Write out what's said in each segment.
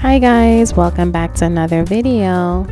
Hi guys, welcome back to another video.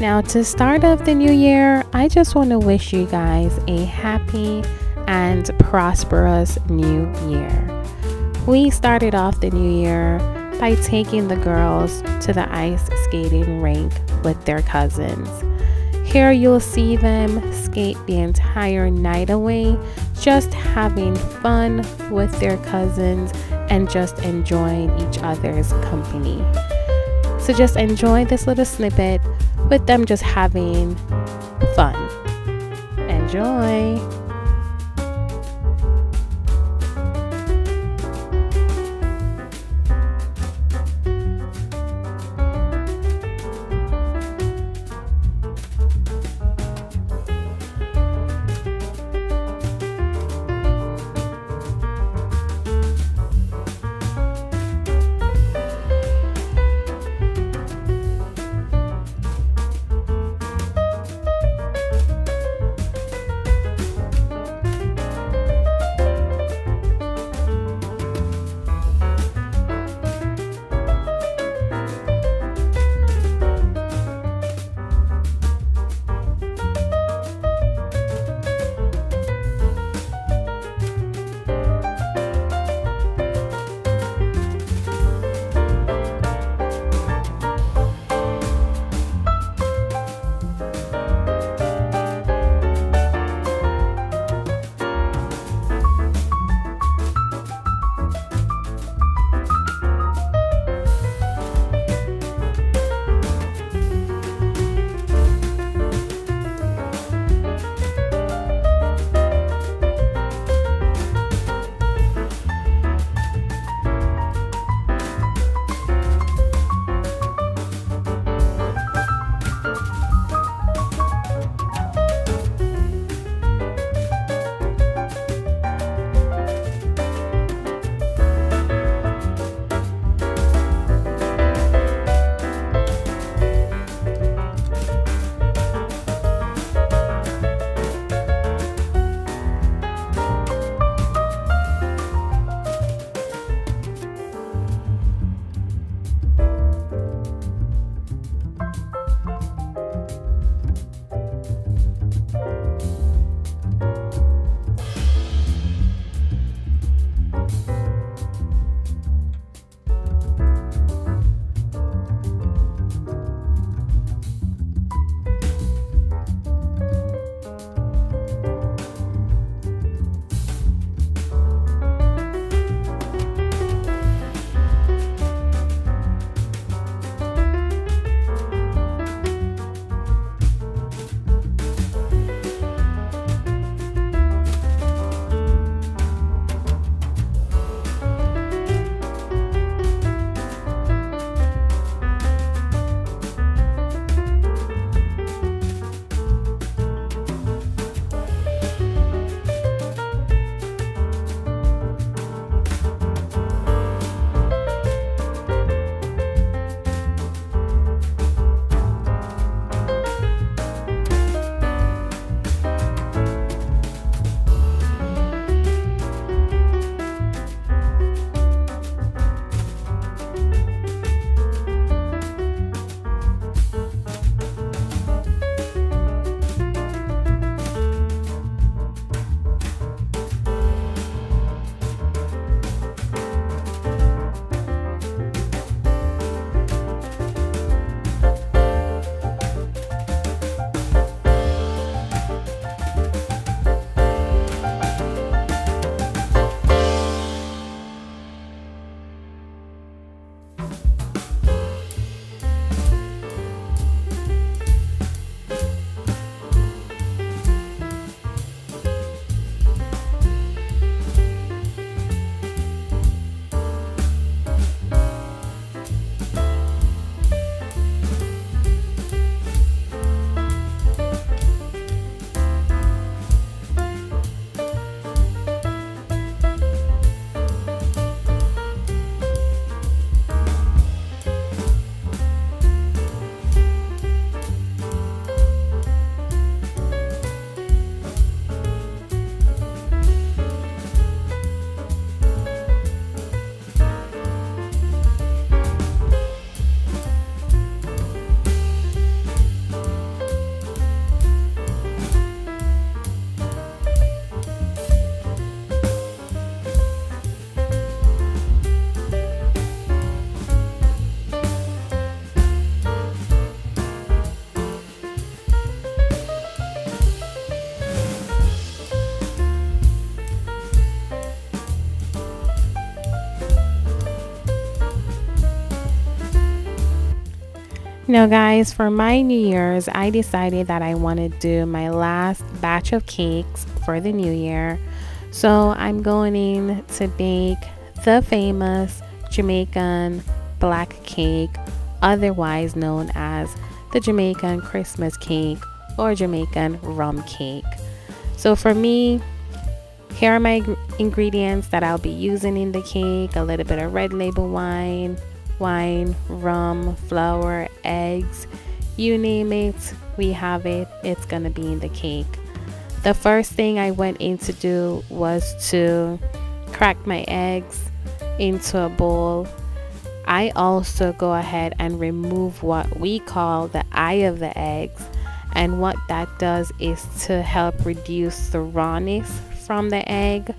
Now to start off the new year, I just want to wish you guys a happy and prosperous new year. We started off the new year by taking the girls to the ice skating rink with their cousins. Here you'll see them skate the entire night away, just having fun with their cousins and just enjoying each other's company. So just enjoy this little snippet with them just having fun. Enjoy! Now, guys, for my New Year's, I decided that I want to do my last batch of cakes for the new year. So, I'm going in to bake the famous Jamaican black cake, otherwise known as the Jamaican Christmas cake or Jamaican rum cake. So, for me, here are my ingredients that I'll be using in the cake a little bit of red label wine, wine, rum, flour, eggs, you name it, we have it. It's gonna be in the cake. The first thing I went in to do was to crack my eggs into a bowl. I also go ahead and remove what we call the eye of the eggs. And what that does is to help reduce the rawness from the egg.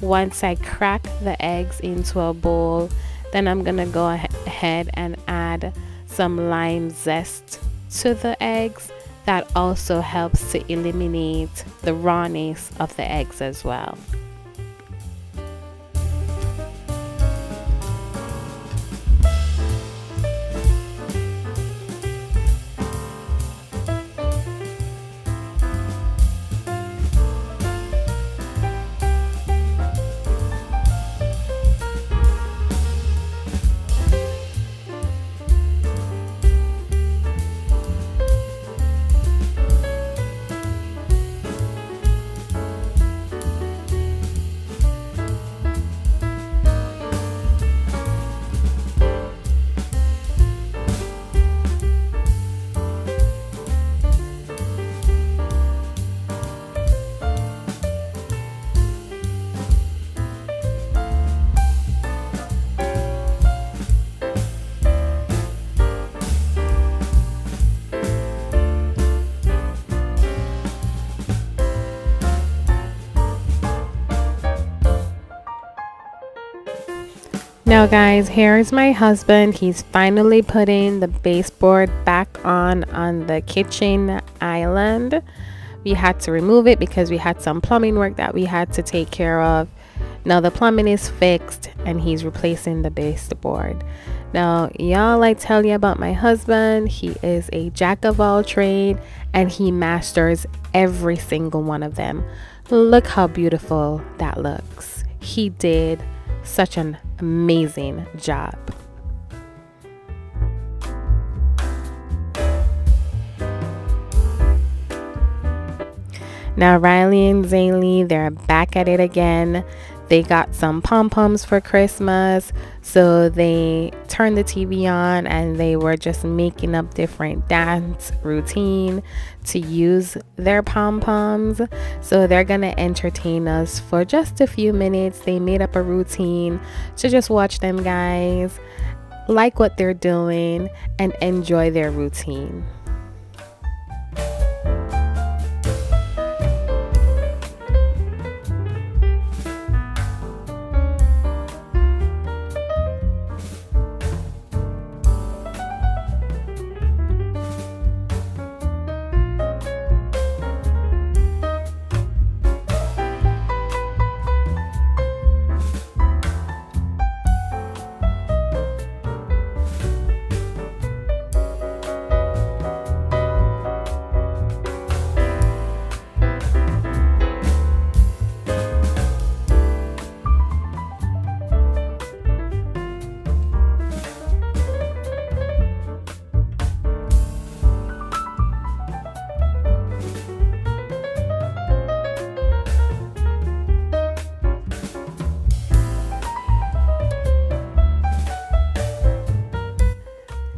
Once I crack the eggs into a bowl, then I'm gonna go ahead and add some lime zest to the eggs. That also helps to eliminate the rawness of the eggs as well. Now guys, here's my husband. He's finally putting the baseboard back on on the kitchen island. We had to remove it because we had some plumbing work that we had to take care of. Now the plumbing is fixed and he's replacing the baseboard. Now, y'all, I tell you about my husband. He is a jack of all trade and he masters every single one of them. Look how beautiful that looks. He did such an amazing job. Now, Riley and Zaylee, they're back at it again. They got some pom poms for Christmas, so they turned the TV on and they were just making up different dance routine to use their pom poms. So they're gonna entertain us for just a few minutes. They made up a routine to just watch them guys, like what they're doing, and enjoy their routine.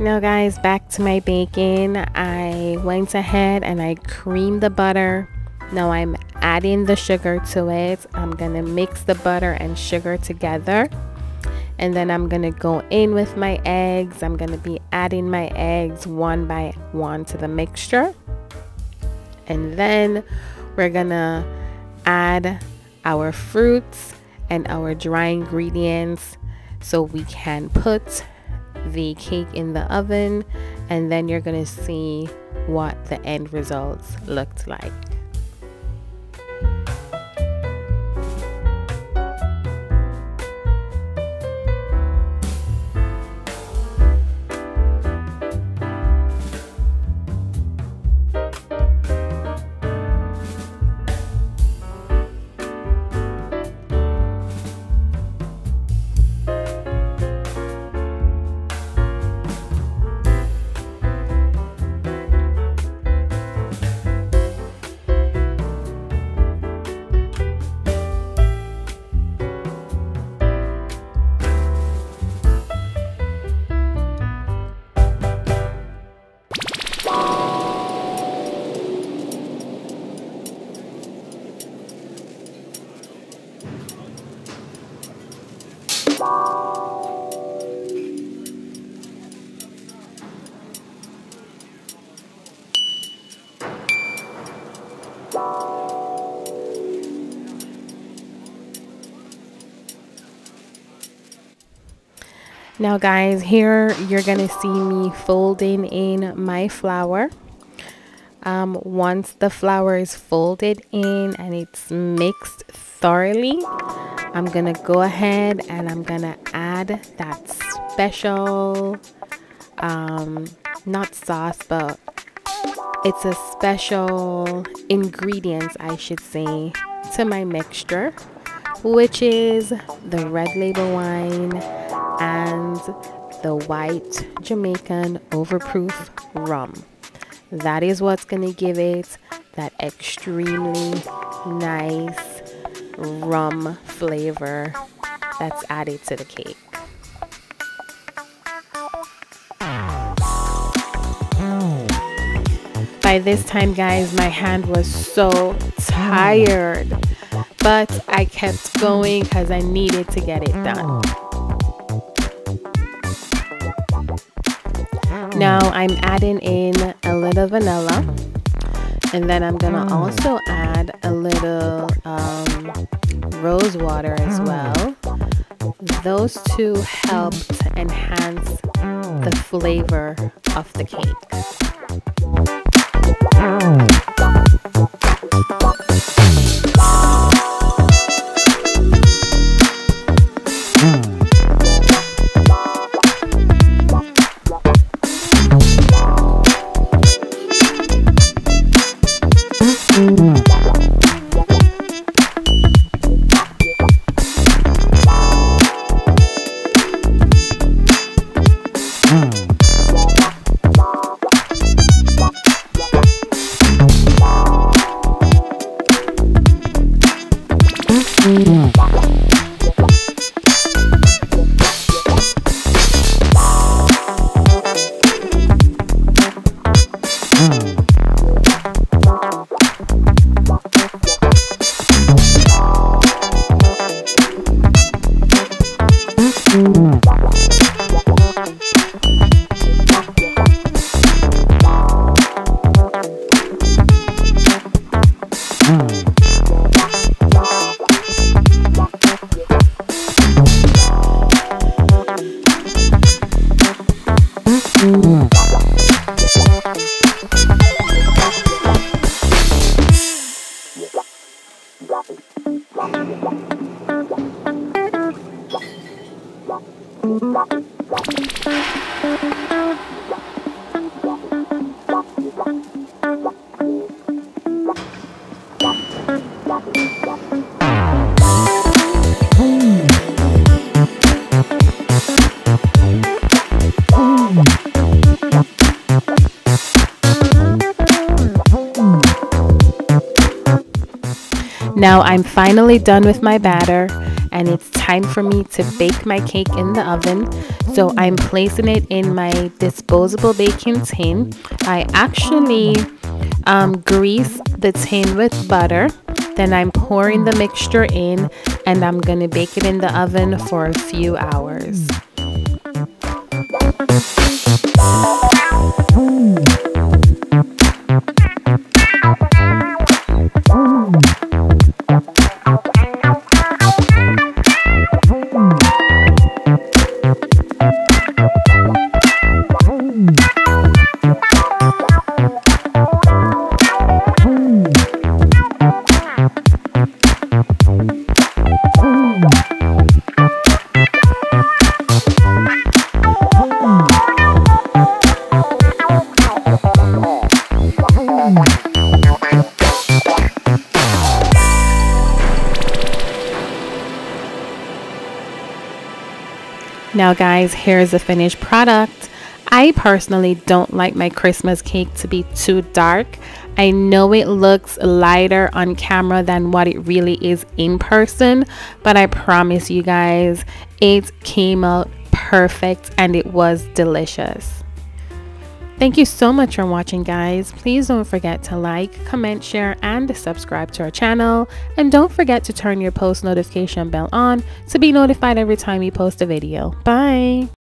Now guys, back to my bacon. I went ahead and I creamed the butter. Now I'm adding the sugar to it. I'm to mix the butter and sugar together. And then I'm to go in with my eggs. I'm to be adding my eggs one by one to the mixture. And then we're to add our fruits and our dry ingredients so we can put the cake in the oven and then you're going to see what the end results looked like. Now guys, here you're gonna see me folding in my flour. Um, once the flour is folded in and it's mixed thoroughly, I'm gonna go ahead and I'm gonna add that special, um, not sauce, but it's a special ingredient, I should say, to my mixture, which is the red label wine and the white Jamaican overproof rum. That is what's going to give it that extremely nice rum flavor that's added to the cake. By this time, guys, my hand was so tired, but I kept going because I needed to get it done. Now I'm adding in a little vanilla and then I'm gonna mm. also add a little um, rose water as well. Those two help to enhance the flavor of the cake. Müzik Now I'm finally done with my batter and it's time for me to bake my cake in the oven. So I'm placing it in my disposable baking tin. I actually um, grease the tin with butter. Then I'm pouring the mixture in and I'm to bake it in the oven for a few hours. Now guys, here's the finished product. I personally don't like my Christmas cake to be too dark. I know it looks lighter on camera than what it really is in person, but I promise you guys, it came out perfect and it was delicious. Thank you so much for watching guys. Please don't forget to like, comment, share, and subscribe to our channel. And don't forget to turn your post notification bell on to be notified every time we post a video. Bye!